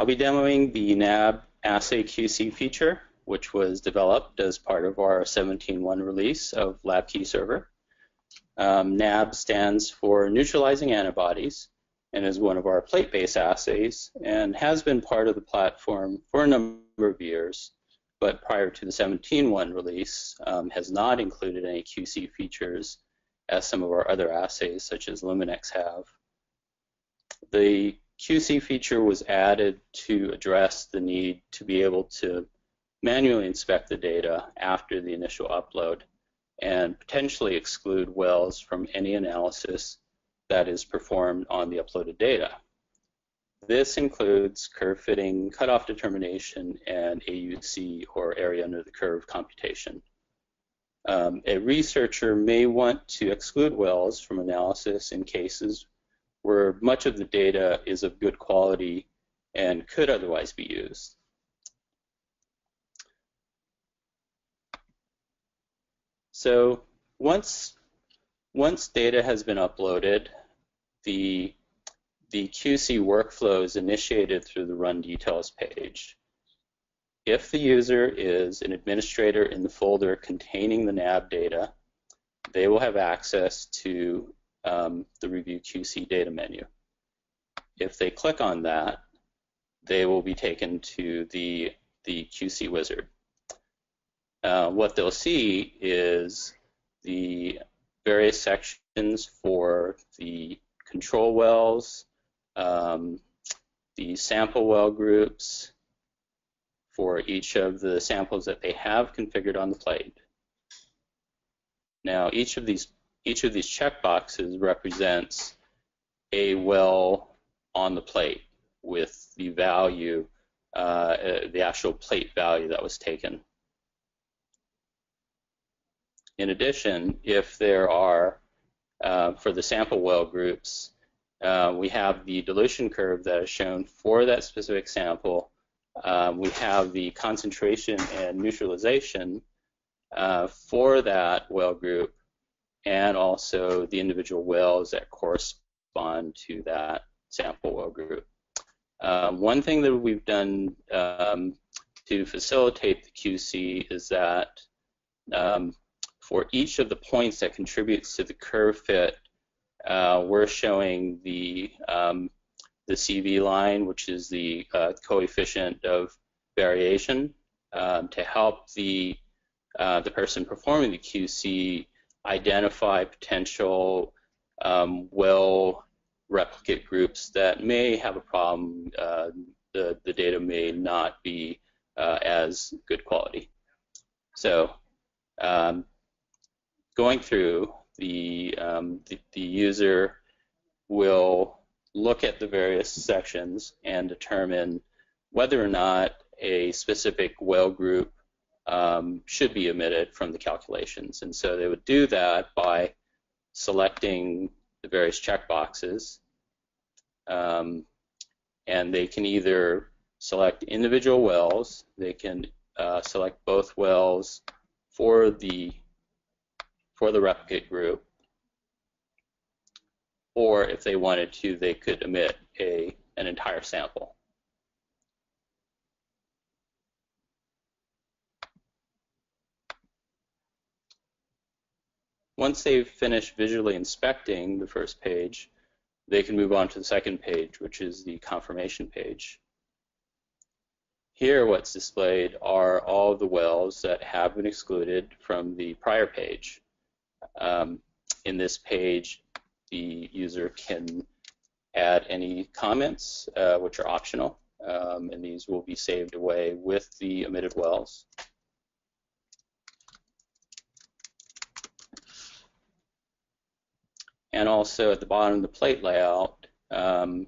I'll be demoing the NAB assay QC feature, which was developed as part of our 17.1 release of LabKey Server. Um, NAB stands for Neutralizing Antibodies and is one of our plate-based assays and has been part of the platform for a number of years, but prior to the 17.1 release um, has not included any QC features as some of our other assays such as Luminex have. The QC feature was added to address the need to be able to manually inspect the data after the initial upload and potentially exclude wells from any analysis that is performed on the uploaded data. This includes curve fitting, cutoff determination, and AUC, or area under the curve computation. Um, a researcher may want to exclude wells from analysis in cases where much of the data is of good quality and could otherwise be used. So once once data has been uploaded, the the QC workflow is initiated through the Run Details page. If the user is an administrator in the folder containing the NAB data, they will have access to um, the Review QC data menu. If they click on that, they will be taken to the, the QC wizard. Uh, what they'll see is the various sections for the control wells, um, the sample well groups for each of the samples that they have configured on the plate. Now, each of these each of these checkboxes represents a well on the plate with the value, uh, the actual plate value that was taken. In addition, if there are, uh, for the sample well groups, uh, we have the dilution curve that is shown for that specific sample. Um, we have the concentration and neutralization uh, for that well group, and also the individual wells that correspond to that sample well group. Um, one thing that we've done um, to facilitate the QC is that um, for each of the points that contributes to the curve fit, uh, we're showing the um, the CV line, which is the uh, coefficient of variation, um, to help the uh, the person performing the QC identify potential um, well replicate groups that may have a problem. Uh, the the data may not be uh, as good quality. So um, going through, the, um, the, the user will look at the various sections and determine whether or not a specific well group um, should be omitted from the calculations. And so they would do that by selecting the various checkboxes. Um, and they can either select individual wells, they can uh, select both wells for the for the replicate group. Or if they wanted to, they could emit a, an entire sample. Once they've finished visually inspecting the first page, they can move on to the second page, which is the confirmation page. Here, what's displayed are all the wells that have been excluded from the prior page. Um, in this page, the user can add any comments, uh, which are optional, um, and these will be saved away with the omitted wells. And also at the bottom of the plate layout, um,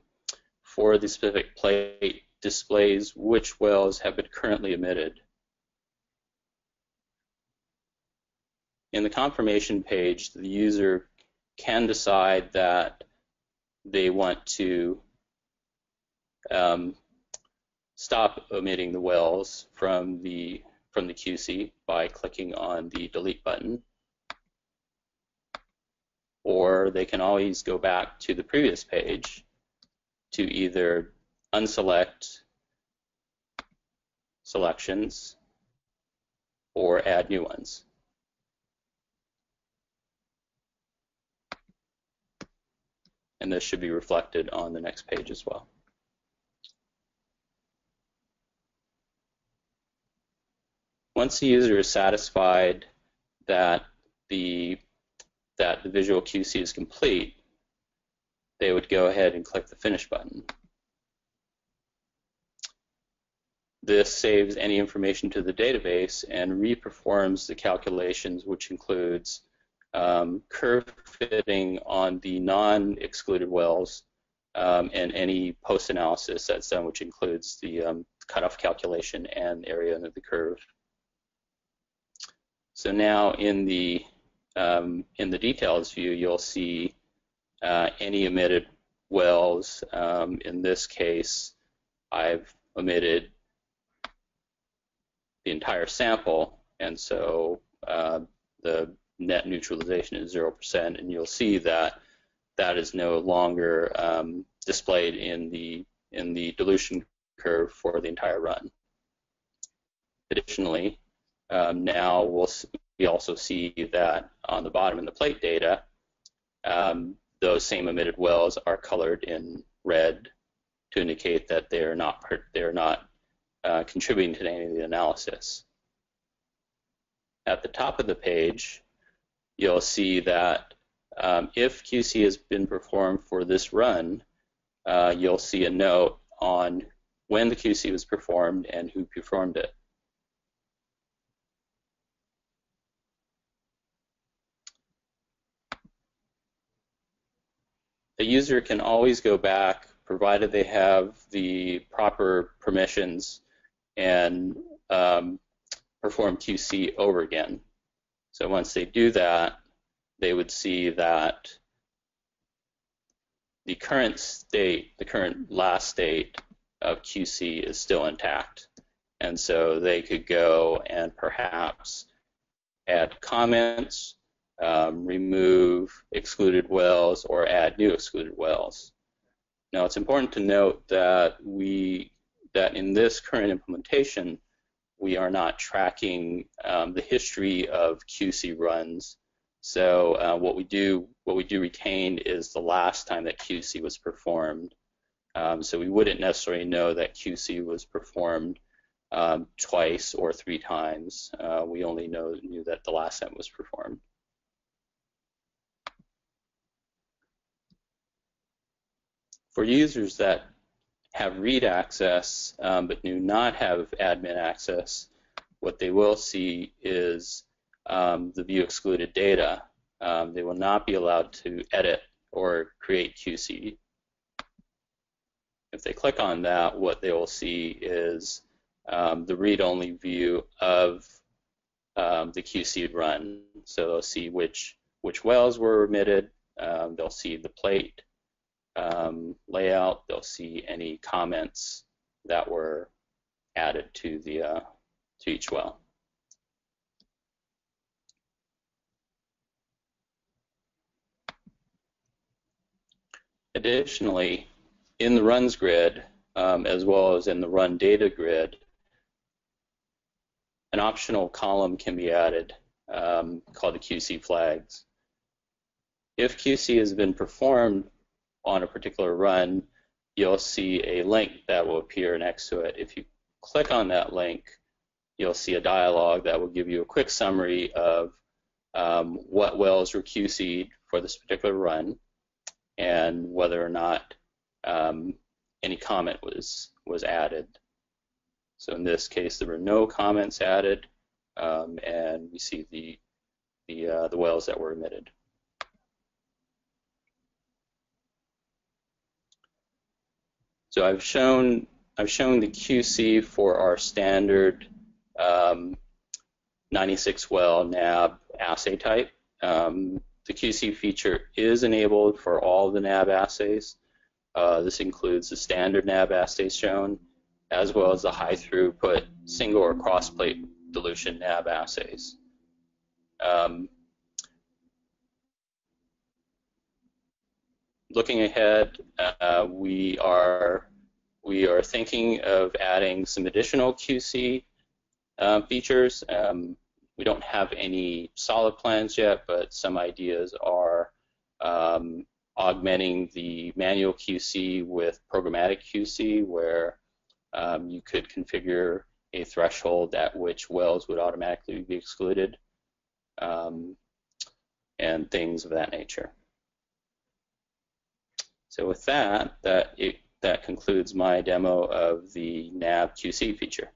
for the specific plate displays which wells have been currently emitted. in the confirmation page, the user can decide that they want to um, stop omitting the wells from the from the QC by clicking on the delete button. Or they can always go back to the previous page to either unselect selections or add new ones. And this should be reflected on the next page as well. Once the user is satisfied that the that the visual QC is complete, they would go ahead and click the Finish button. This saves any information to the database and reperforms the calculations, which includes um, curve fitting on the non-excluded wells um, and any post-analysis that's done, which includes the um, cutoff calculation and area under the curve. So now in the um, in the details view, you'll see uh, any omitted wells. Um, in this case, I've omitted the entire sample, and so uh, the net neutralization is 0%, and you'll see that that is no longer um, displayed in the in the dilution curve for the entire run. Additionally, um, now we'll we also see that on the bottom in the plate data, um, those same emitted wells are colored in red to indicate that they're not they're not uh, contributing to any of the analysis. At the top of the page, you'll see that um, if QC has been performed for this run, uh, you'll see a note on when the QC was performed and who performed it. The user can always go back, provided they have the proper permissions, and um, perform QC over again. So once they do that, they would see that the current state, the current last state of QC is still intact. And so they could go and perhaps add comments, um, remove excluded wells, or add new excluded wells. Now it's important to note that we that in this current implementation, we are not tracking um, the history of QC runs. So uh, what we do what we do retain is the last time that QC was performed. Um, so we wouldn't necessarily know that QC was performed um, twice or three times. Uh, we only know knew that the last time was performed. For users that have read access um, but do not have admin access, what they will see is um, the view excluded data. Um, they will not be allowed to edit or create QC. If they click on that, what they will see is um, the read-only view of um, the QC run. So they'll see which which wells were emitted. Um, they'll see the plate um, layout, they'll see any comments that were added to the uh, to each well. Additionally, in the runs grid, um, as well as in the run data grid, an optional column can be added um, called the QC flags. If QC has been performed on a particular run, you'll see a link that will appear next to it. If you click on that link, you'll see a dialog that will give you a quick summary of um, what wells were QC'd for this particular run and whether or not um, any comment was was added. So in this case, there were no comments added, um, and we see the the uh, the wells that were emitted. So I've shown I've shown the QC for our standard um, 96 well NAB assay type. Um, the QC feature is enabled for all the NAB assays. Uh, this includes the standard NAB assays shown, as well as the high throughput single or cross plate dilution NAB assays. Um, looking ahead, uh, we are we are thinking of adding some additional QC uh, features. Um, we don't have any solid plans yet, but some ideas are um, augmenting the manual QC with programmatic QC, where um, you could configure a threshold at which wells would automatically be excluded, um, and things of that nature. So with that, that it, that concludes my demo of the NAB QC feature.